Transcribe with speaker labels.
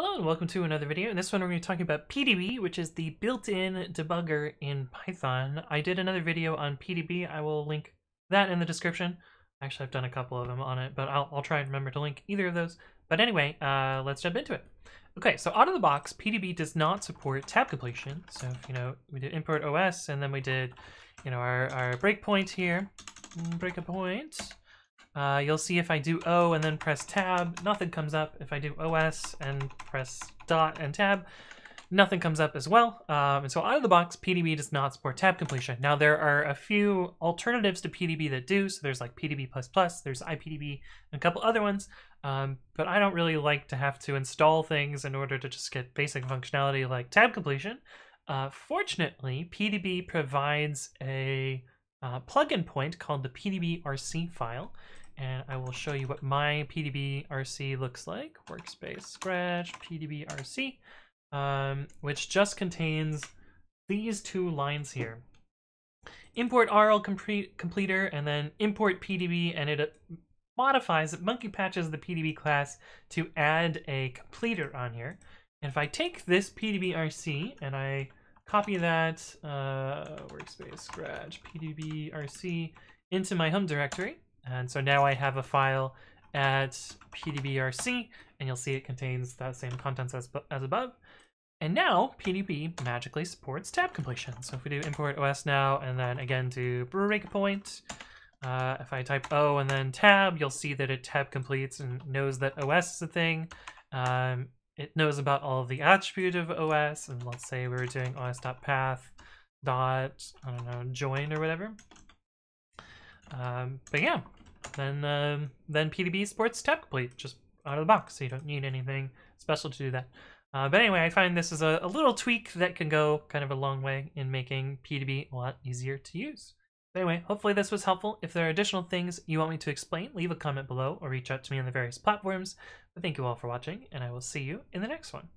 Speaker 1: Hello and welcome to another video. In this one we're going to be talking about PDB, which is the built-in debugger in Python. I did another video on PDB. I will link that in the description. Actually, I've done a couple of them on it, but I'll, I'll try and remember to link either of those. But anyway, uh, let's jump into it. Okay, so out of the box, PDB does not support tab completion. So, if, you know, we did import OS, and then we did, you know, our, our breakpoint here. Break a point. Uh, you'll see if I do O and then press tab, nothing comes up. If I do OS and press dot and tab, nothing comes up as well. Um, and so out of the box, PDB does not support tab completion. Now there are a few alternatives to PDB that do. So there's like PDB++, there's IPDB, and a couple other ones. Um, but I don't really like to have to install things in order to just get basic functionality like tab completion. Uh, fortunately, PDB provides a uh, plugin point called the PDB-RC file and I will show you what my PDB-RC looks like. Workspace Scratch PDB-RC, um, which just contains these two lines here. Import RL complete, completer and then import PDB and it uh, modifies, it monkey patches the PDB class to add a completer on here. And if I take this PDB-RC and I copy that uh, workspace scratch PDB-RC into my home directory, and so now I have a file at pdbrc, and you'll see it contains that same contents as, as above. And now PDB magically supports tab completion. So if we do import OS now, and then again do breakpoint, uh, if I type O and then tab, you'll see that it tab completes and knows that OS is a thing. Um, it knows about all of the attribute of OS, and let's say we were doing os.path dot, I don't know, join or whatever. Um, but yeah, then um, then PDB supports tab complete just out of the box, so you don't need anything special to do that. Uh, but anyway, I find this is a, a, little tweak that can go kind of a long way in making PDB a lot easier to use. But anyway, hopefully this was helpful. If there are additional things you want me to explain, leave a comment below or reach out to me on the various platforms. But thank you all for watching, and I will see you in the next one.